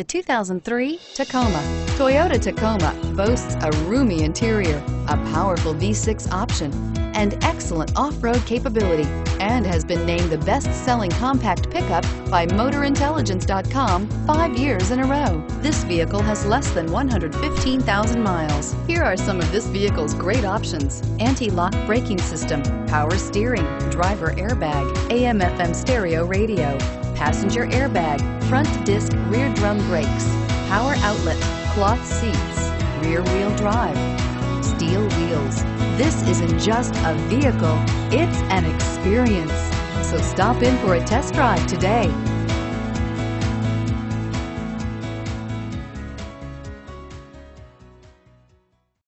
The 2003 Tacoma. Toyota Tacoma boasts a roomy interior, a powerful V6 option, and excellent off-road capability, and has been named the best-selling compact pickup by MotorIntelligence.com five years in a row. This vehicle has less than 115,000 miles. Here are some of this vehicle's great options. Anti-lock braking system, power steering, driver airbag, AM-FM stereo radio, passenger airbag, front disc rear drum brakes, power outlet, cloth seats, rear wheel drive, steel wheels. This isn't just a vehicle, it's an experience. So stop in for a test drive today.